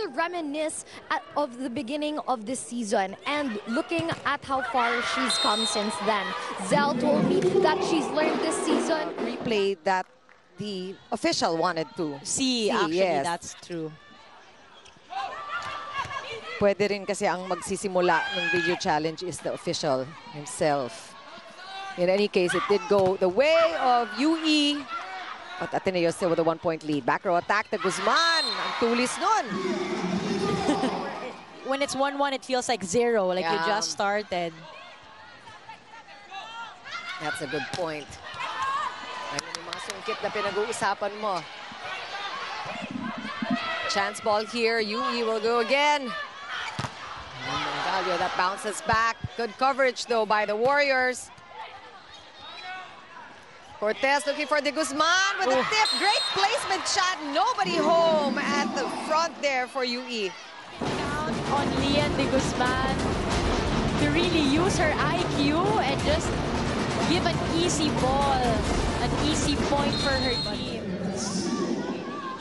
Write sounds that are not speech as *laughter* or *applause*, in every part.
to reminisce at, of the beginning of this season and looking at how far she's come since then. Zell told me that she's learned this season Replay that the official wanted to See, see. actually, yes. that's true. Pwede rin kasi ang magsisimula ng video challenge is the official himself. In any case, it did go the way of UE. But Ateneo still with a one-point lead. Back row attack to Guzman. Tulis nun. *laughs* When it's 1-1, it feels like zero, like you just started. That's a good point. Ayun yung mga sungkit na pinag-uusapan mo. Chance ball here. UE will go again. That bounces back. Good coverage, though, by the Warriors. Cortez looking for De Guzman with a tip. Great placement shot. Nobody home at the front there for. UE. Count on Lyann de Guzman to really use her IQ and just give an easy ball, an easy point for her team.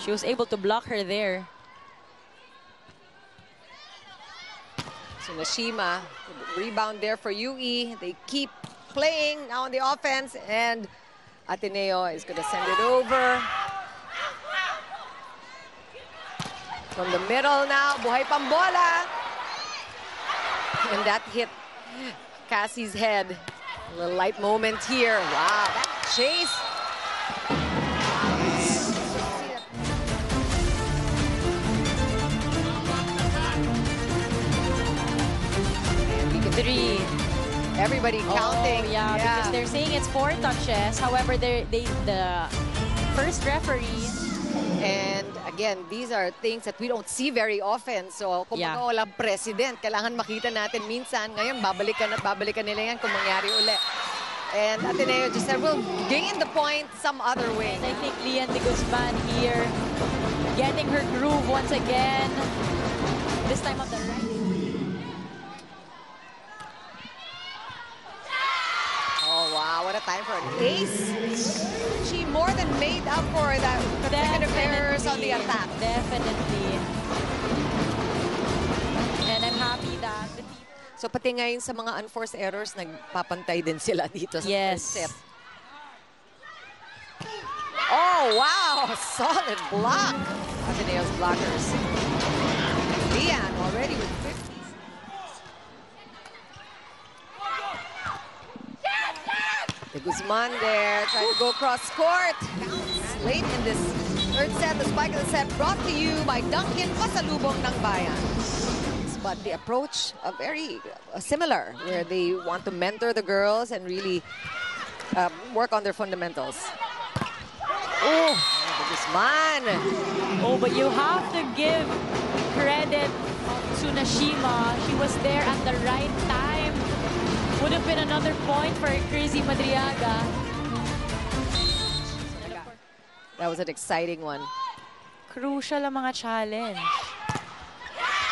She was able to block her there. So Nashima, rebound there for UE. They keep playing now on the offense, and Ateneo is going to send it over. From the middle now, Buhay Pambola. And that hit Cassie's head. A little light moment here. Wow, that chase. Three. Everybody oh, counting. Oh, yeah, because they're saying it's four touches. However, they're, they the first referee And again, these are things that we don't see very often. So, kung Yeah. yeah. walang president, kailangan makita natin minsan. Ngayon, babalikan at babalikan nila yan kung mangyari uli. And Ateneo just said, we'll gain the point some other way. And I think Lyann de Guzman here getting her groove once again. This time on the right. Oh, a time for an ace. She more than made up for that consecutive errors on the attack. Definitely. And I'm happy that the team So, pati ngayon sa mga unforced errors, nagpapantay din sila dito sa Yes. set. Oh, wow! Solid block. Ateneo's blockers. Lyann already with 50. De Guzman there, trying to go cross court. Late in this third set. The spike of the set brought to you by Dunkin' Pasalubong ng Bayan. But the approach uh, very uh, similar, where they want to mentor the girls and really um, work on their fundamentals. Oh, Guzman. Oh, but you have to give credit to Nashima. She was there at the right time. Would have been another point for Crazy Madriaga. That was an exciting one. Crucial ang mga challenge.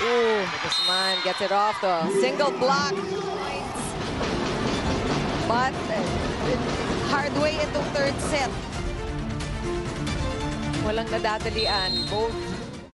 Ooh, Guzman gets it off the single block. But uh, hard way itong third set. Walang nadadalian. Both